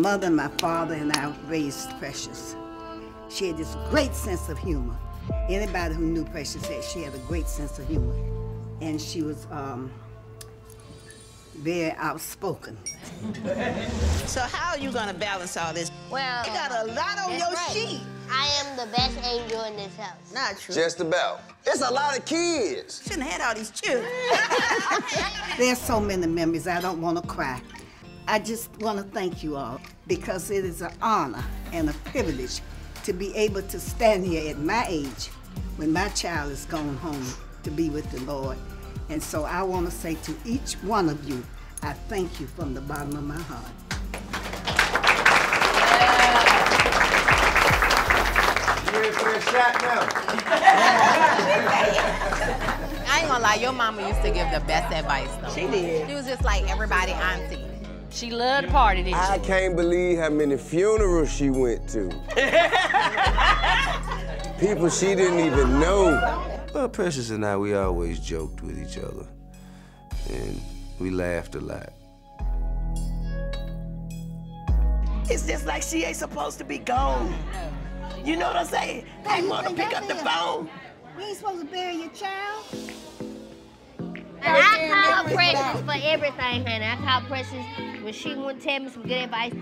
Mother, and my father, and I raised Precious. She had this great sense of humor. Anybody who knew Precious said she had a great sense of humor. And she was um, very outspoken. So how are you gonna balance all this? Well, You got a lot on your right. sheet. I am the best angel in this house. Not true. Just about. It's a lot of kids. Shouldn't have had all these children. There's so many memories, I don't want to cry. I just want to thank you all because it is an honor and a privilege to be able to stand here at my age when my child is gone home to be with the Lord. And so I want to say to each one of you, I thank you from the bottom of my heart. You ready for that shot now? I ain't gonna lie, your mama used to give the best advice though. She did. She was just like everybody auntie. She loved to party, didn't I she? can't believe how many funerals she went to. People she didn't even know. Well, Precious and I, we always joked with each other. And we laughed a lot. It's just like she ain't supposed to be gone. You know what I'm saying? They want to pick up the phone. We ain't supposed to bury your child? I call her Precious for everything, honey. I call Precious when she want to tell me some good advice.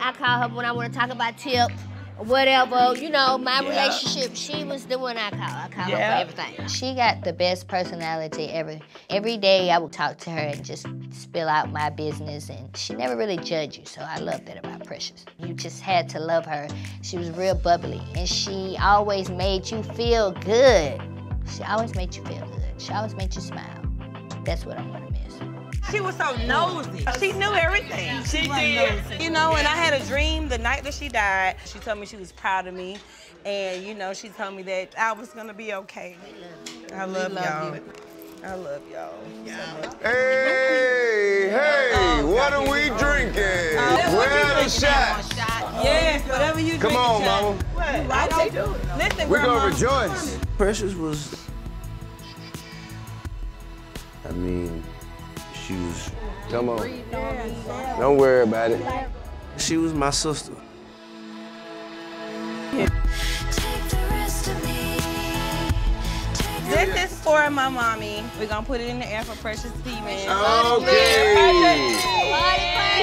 I call her when I want to talk about tips or whatever. You know, my Yeah. relationship. She was the one I call. I call Yeah. her for everything. She got the best personality ever. Every day I would talk to her and just spill out my business, and she never really judged you. So I love that about Precious. You just had to love her. She was real bubbly, and she always made you feel good. She always made you feel good. She always made you smile. That's what I'm gonna miss. She was so nosy. She knew everything. She did. You know, and I had a dream the night that she died. She told me she was proud of me. And, you know, she told me that I was gonna be okay. I love, y'all. I love y'all. so much. Hey, hey, oh, what are we drinking? Oh, Where the shots? Yes, whatever you Come drink, on, child. mama. Right on. Listen, We're Grandma. gonna rejoice. Precious was. I mean, she was. Come on. Don't worry about it. She was my sister. This is for my mommy. We're gonna put it in the air for Precious Stevens. Okay.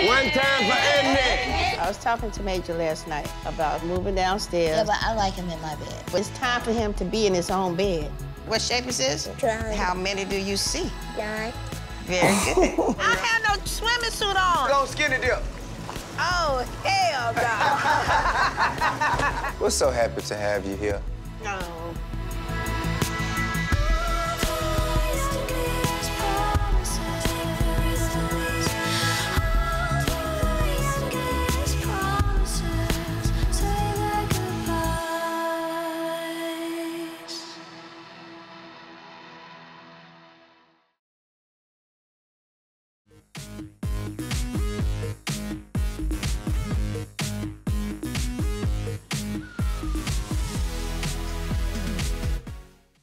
One time for Edna. I was talking to Major last night about moving downstairs. Yeah, but I like him in my bed. But it's time for him to be in his own bed. What shape is this? Try. How many do you see? Nine. Very good. I have no swimming suit on. Go skinny dip. Oh, hell no. We're so happy to have you here. no. you